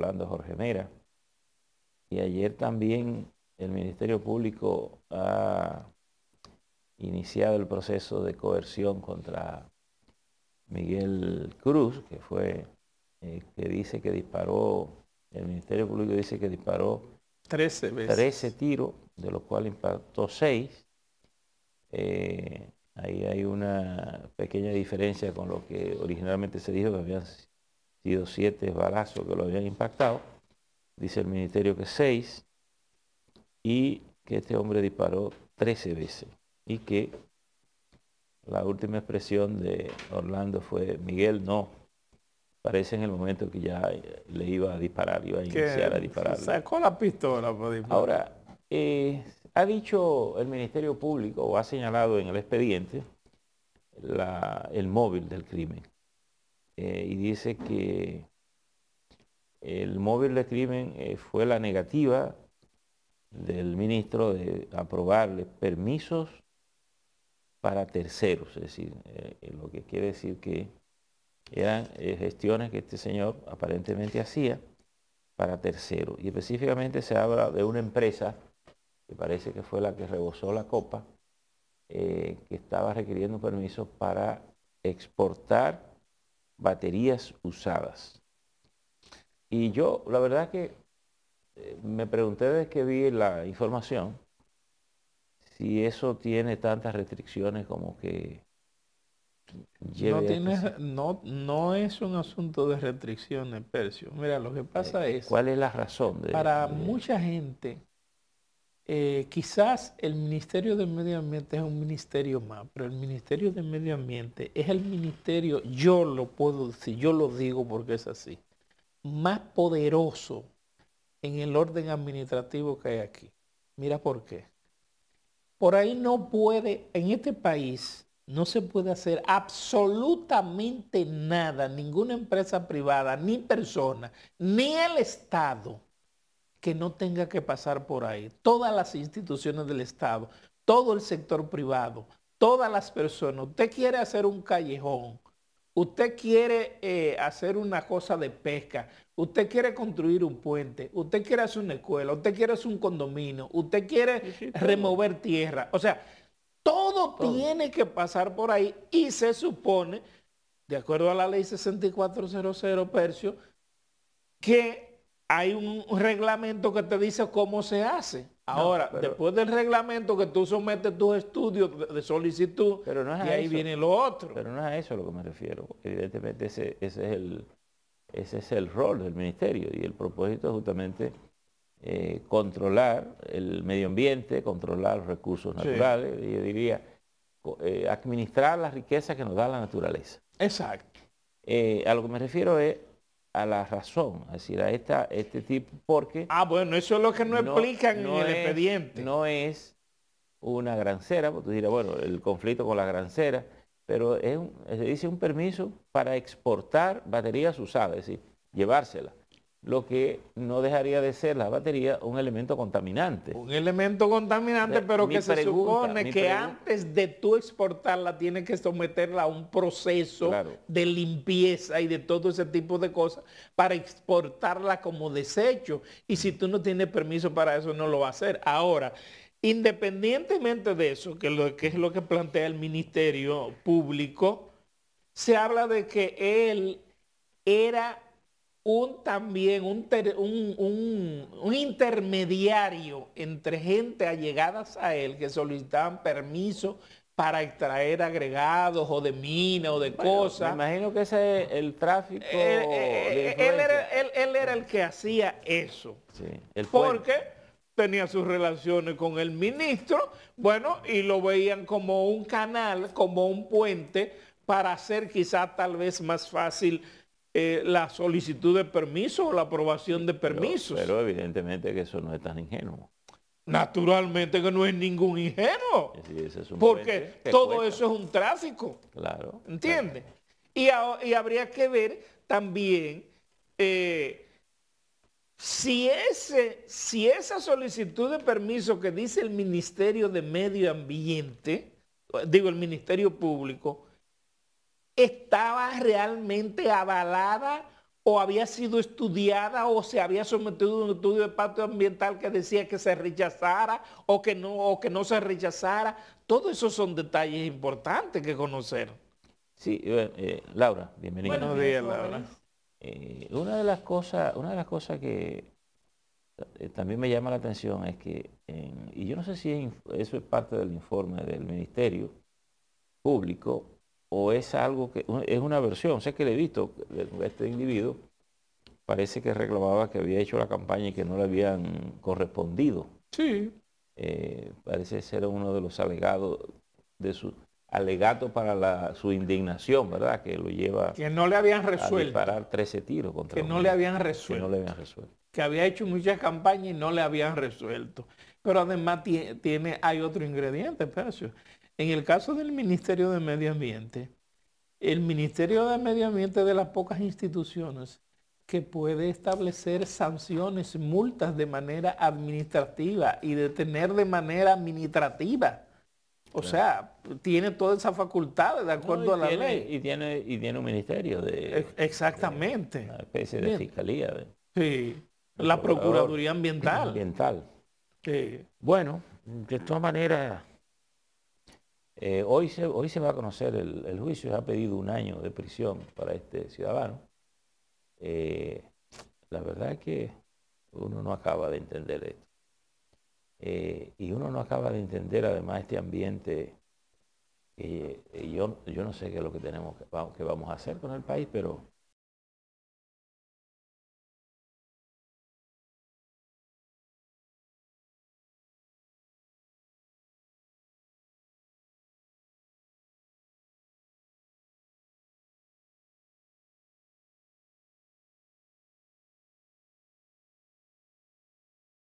Orlando Jorge Mera. Y ayer también el Ministerio Público ha iniciado el proceso de coerción contra Miguel Cruz, que fue, eh, que dice que disparó, el Ministerio Público dice que disparó 13 veces. 13 tiros, de los cuales impactó 6. Eh, ahí hay una pequeña diferencia con lo que originalmente se dijo, que habían sido 7 balazos que lo habían impactado. Dice el ministerio que 6 y que este hombre disparó 13 veces y que la última expresión de Orlando fue, Miguel, no, parece en el momento que ya le iba a disparar, iba a iniciar a disparar. Sacó la pistola. Ahora, eh, ha dicho el Ministerio Público o ha señalado en el expediente el móvil del crimen eh, y dice que el móvil del crimen eh, fue la negativa del ministro de aprobarle permisos para terceros, es decir, lo que quiere decir que eran gestiones que este señor aparentemente hacía para terceros. Y específicamente se habla de una empresa que parece que fue la que rebosó la copa, eh, que estaba requiriendo permiso para exportar baterías usadas. Y yo, la verdad que eh, me pregunté desde que vi la información si eso tiene tantas restricciones como que no, tiene, no, no es un asunto de restricciones, Percio. Mira, lo que pasa eh, es... ¿Cuál es la razón? De, para mucha gente, eh, quizás el Ministerio del Medio Ambiente es un ministerio más, pero el Ministerio del Medio Ambiente es el ministerio, yo lo puedo decir, yo lo digo porque es así, más poderoso en el orden administrativo que hay aquí. Mira por qué. Por ahí no puede, en este país, no se puede hacer absolutamente nada, ninguna empresa privada, ni persona, ni el Estado que no tenga que pasar por ahí. Todas las instituciones del Estado, todo el sector privado, todas las personas. Usted quiere hacer un callejón, usted quiere eh, hacer una cosa de pesca, usted quiere construir un puente, usted quiere hacer una escuela, usted quiere hacer un condominio, usted quiere remover tierra. O sea, todo, todo, tiene que pasar por ahí y se supone, de acuerdo a la ley 6400 Percio, que hay un reglamento que te dice cómo se hace. Ahora, después del reglamento que tú sometes tus estudios de solicitud, pero no es y ahí viene lo otro. Pero no es a eso a lo que me refiero. Evidentemente ese, es el, ese es el rol del ministerio y el propósito es justamente eh, controlar el medio ambiente, controlar los recursos naturales, y yo diría, eh, administrar la riqueza que nos da la naturaleza. Exacto. Eh, a lo que me refiero es a la razón, es decir, a esta, este tipo, porque... Ah, bueno, eso es lo que no, explican en el expediente. No es una grancera, porque tú dirás, bueno, el conflicto con la grancera, pero es se dice un permiso para exportar baterías usadas, es decir, llevárselas lo que no dejaría de ser la batería un elemento contaminante. Un elemento contaminante, pero que se supone que antes de tú exportarla tienes que someterla a un proceso de limpieza y de todo ese tipo de cosas para exportarla como desecho. Y si tú no tienes permiso para eso, no lo va a hacer. Ahora, independientemente de eso, que, lo, que es lo que plantea el Ministerio Público, se habla de que él era un también un, un, intermediario entre gente allegadas a él que solicitaban permiso para extraer agregados o de mina o de cosas. Me imagino que ese es el tráfico. Eh, eh, eh, él, era, él, era, el que hacía eso. porque tenía sus relaciones con el ministro, bueno, y lo veían como un canal, como un puente para hacer quizás tal vez más fácil eh, la solicitud de permiso o la aprobación de permisos. Pero, evidentemente que eso no es tan ingenuo. Naturalmente que no es ningún ingenuo. porque todo eso es un tráfico. Claro. ¿Entiendes? Y, habría que ver también eh, si, ese, si esa solicitud de permiso que dice el Ministerio de Medio Ambiente, digo el Ministerio Público, estaba realmente avalada o había sido estudiada o se había sometido a un estudio de impacto ambiental que decía que se rechazara o que no, o que no se rechazara. Todos esos son detalles importantes que conocer. Sí, eh, eh, Laura, bienvenida. Buenos días, Laura. Eh, una de las cosas, una de las cosas que también me llama la atención es que, y yo no sé si eso es parte del informe del Ministerio Público o es algo que es una versión, sé que le he visto, este individuo parece que reclamaba que había hecho la campaña y que no le habían correspondido. Sí. Eh, parece ser uno de los alegados de su alegato para su indignación, ¿verdad? Que lo lleva que no le habían resuelto. A disparar 13 tiros contra que no le habían resuelto. Que no le habían resuelto. Que había hecho muchas campañas y no le habían resuelto. Pero además tiene, hay otro ingrediente, Percio. En el caso del Ministerio de Medio Ambiente, el Ministerio de Medio Ambiente es de las pocas instituciones que puede establecer sanciones, multas de manera administrativa y detener de manera administrativa. O sea, tiene todas esas facultades de acuerdo a la ley. Y tiene, y tiene un ministerio de... Exactamente. una especie de fiscalía. sí, la Procuraduría Ambiental. Ambiental. Sí. Bueno, de todas maneras, eh, hoy, se, hoy se va a conocer el, juicio, se ha pedido un año de prisión para este ciudadano. Eh, la verdad es que uno no acaba de entender esto. Eh, y uno no acaba de entender además este ambiente. yo, yo no sé qué es lo que tenemos que, que vamos a hacer con el país, pero